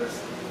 です。